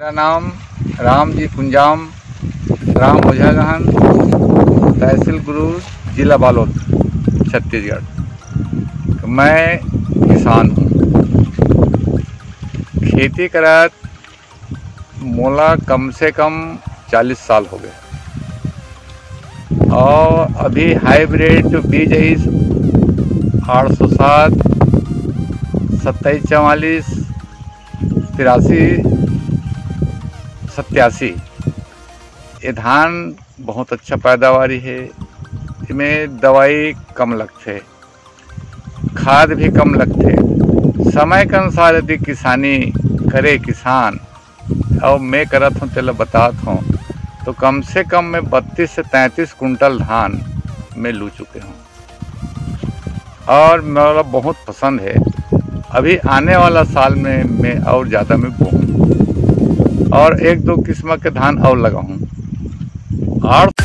मेरा नाम राम जी कुंजाम ग्राम ओझागहन तहसील गुरु, जिला बालोद, छत्तीसगढ़। तो मैं किसान हूँ। खेती करत मोला कम से कम 40 साल हो गए। और अभी हाइब्रिड बीज है आठ सौ सात, सत्ताईस, चवालीस, तिरासी सत्यासी। ये धान बहुत अच्छा पैदावारी है। इसमें दवाई कम लगते खाद भी कम लगते समय के अनुसार यदि किसानी करे किसान और मैं करत हूँ तेला बतात हूँ तो कम से कम मैं बत्तीस से तैंतीस कुंटल धान में लू चुके हूँ। और मेरा बहुत पसंद है। अभी आने वाला साल में मैं और ज़्यादा मैं बोऊँ और एक दो किस्म के धान और लगाऊँ। आठ